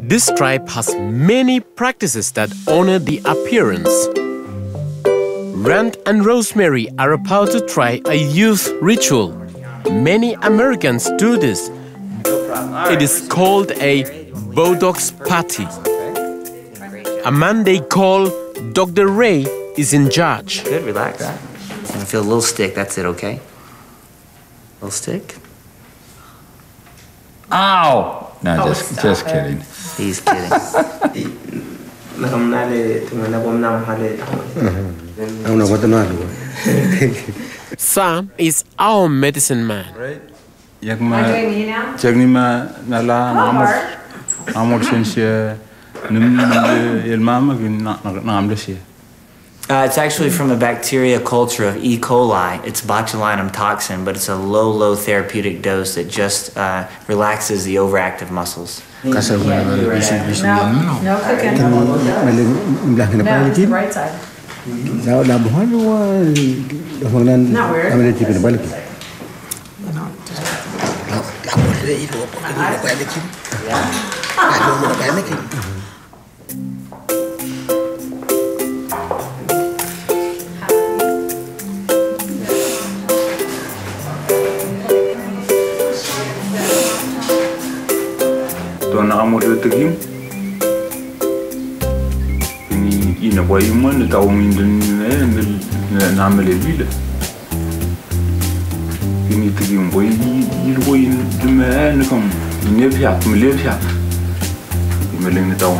This tribe has many practices that honor the appearance. Rand and Rosemary are about to try a youth ritual. Many Americans do this. It is called a Botox party. A man they call Dr. Ray is in charge. Good, relax. I'm feel a little stick, that's it, okay? Little stick? Ow! No, just just kidding. He's kidding. ông nào có tên nói rồi Sam is our medicine man. Right? ma jak ni ma na la na amor amor Uh, it's actually from a bacteria culture of E. coli. It's botulinum toxin, but it's a low, low therapeutic dose that just uh, relaxes the overactive muscles. kasar ko na bisa bisa No, no cooking. maling bilang na No, pa it's the lagi right side. daw da buhan wa dahong nan Not weird. kami nanti donnaxamo de tegim ينبغي نتاو من نعمل الليلة يني تجيم بوي يلوي دمانكم ينبيع مليبيع يملي نتاو